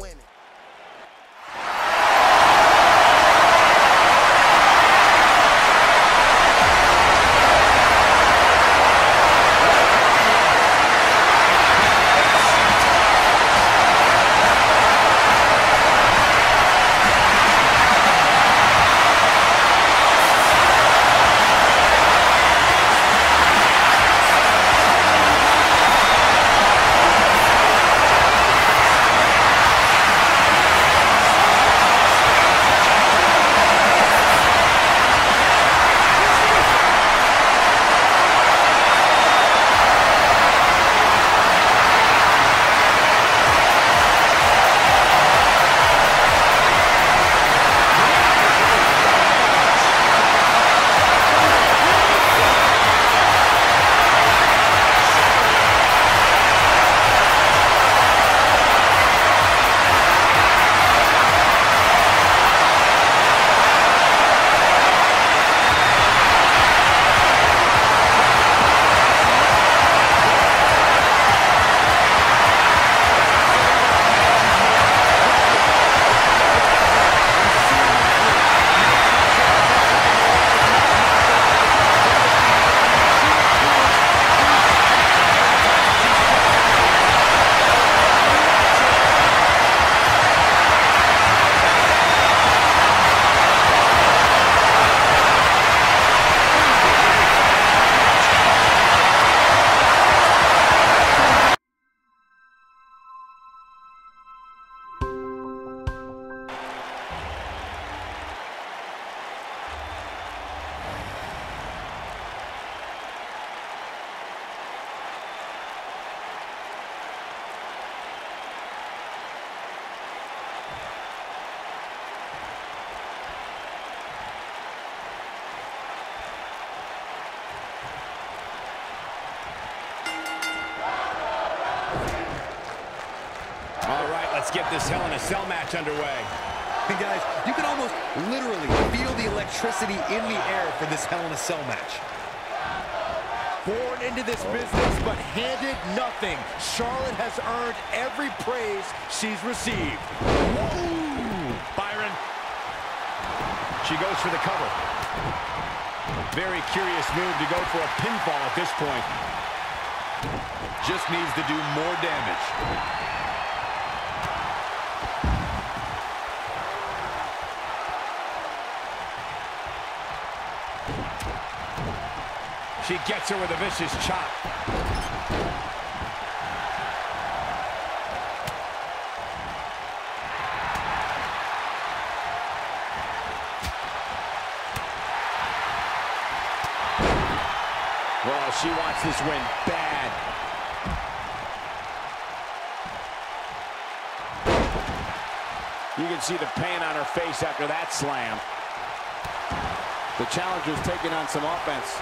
winning. Get this Hell in a Cell match underway. And guys, you can almost literally feel the electricity in the air for this Hell in a Cell match. Born into this business, but handed nothing. Charlotte has earned every praise she's received. Byron. She goes for the cover. Very curious move to go for a pinfall at this point. Just needs to do more damage. She gets her with a vicious chop. Well, she wants this win bad. You can see the pain on her face after that slam. The challenger's taking on some offense.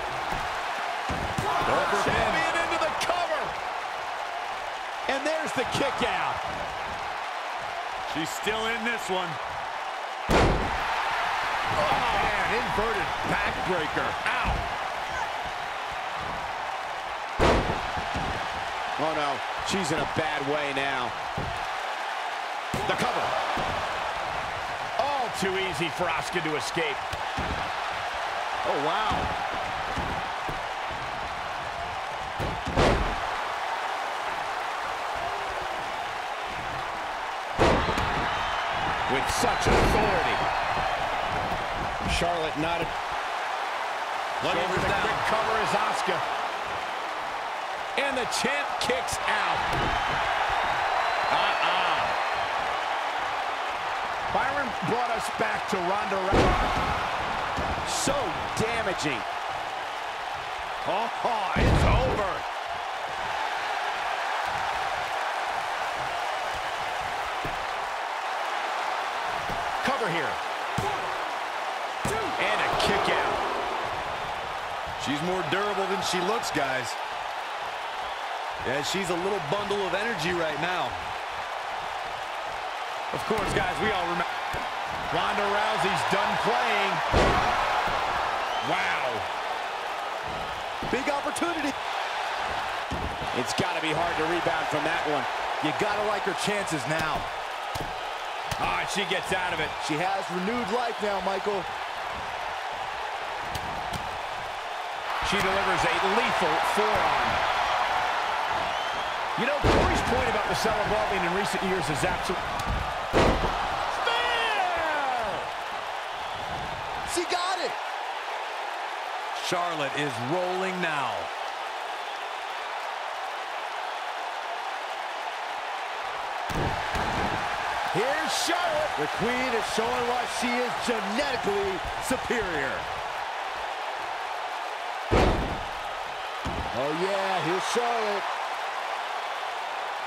Champion into the cover. And there's the kick out. She's still in this one. Oh, man, inverted backbreaker. Ow. Oh, no. She's in a bad way now. The cover. All too easy for Asuka to escape. Oh, wow. With such authority. Charlotte a... Shoulders the quick cover is Asuka. And the champ kicks out. Uh-uh. Byron brought us back to Ronda Rousey. So damaging. Oh, it's over. Cover here. And a kick out. She's more durable than she looks, guys. Yeah, she's a little bundle of energy right now. Of course, guys, we all remember. Ronda Rousey's done playing. Wow. Big opportunity. It's got to be hard to rebound from that one. You gotta like her chances now. Oh, and she gets out of it. She has renewed life now, Michael. She delivers a lethal forearm. You know, Corey's point about the cell evolving in recent years is absolutely... She got it. Charlotte is rolling now. Here's Charlotte. The queen is showing why she is genetically superior. Oh, yeah, here's Charlotte.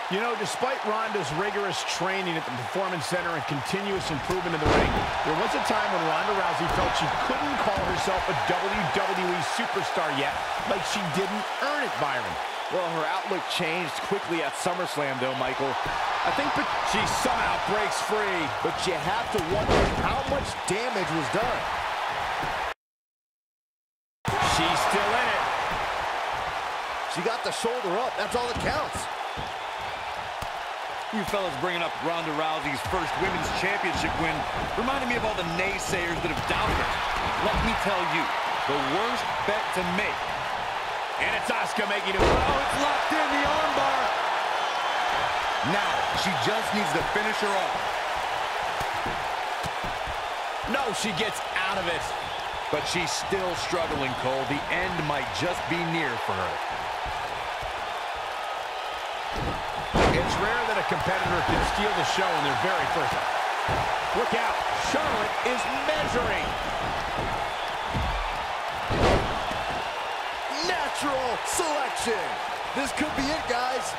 You know, despite Ronda's rigorous training at the Performance Center and continuous improvement in the ring, there was a time when Ronda Rousey felt she couldn't call herself a WWE superstar yet, like she didn't earn it, Byron. Well, her outlook changed quickly at SummerSlam, though, Michael. I think but she somehow breaks free. But you have to wonder how much damage was done. She's still in it. She got the shoulder up. That's all that counts. You fellas bringing up Ronda Rousey's first women's championship win reminded me of all the naysayers that have doubted. Let me tell you, the worst bet to make. And it's Asuka making it. Oh, it's locked in, the armbar. Now, she just needs to finish her off. No, she gets out of it. But she's still struggling, Cole. The end might just be near for her. Competitor can steal the show in their very first. Look out. Charlotte is measuring. Natural selection. This could be it, guys.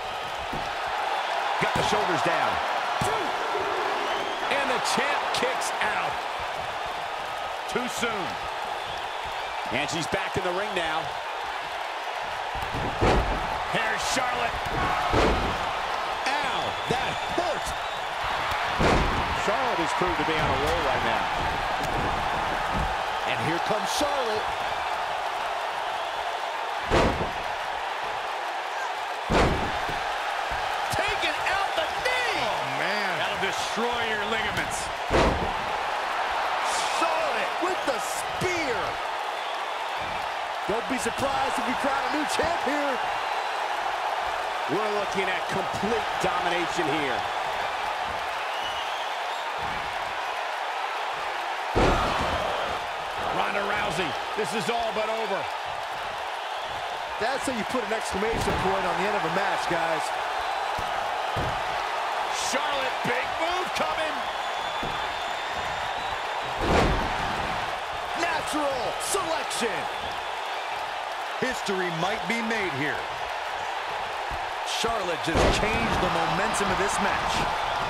Got the shoulders down. And the champ kicks out. Too soon. And she's back in the ring now. Here's Charlotte. Ow, that hurt. Charlotte is proved to be on a roll right now. And here comes Charlotte. Taking out the knee. Oh, man. That'll destroy your ligaments. Charlotte with the spear. Don't be surprised if we crown a new champ here. We're looking at complete domination here. Ronda Rousey, this is all but over. That's how you put an exclamation point on the end of a match, guys. Charlotte, big move coming. Natural selection. History might be made here. Charlotte just changed the momentum of this match.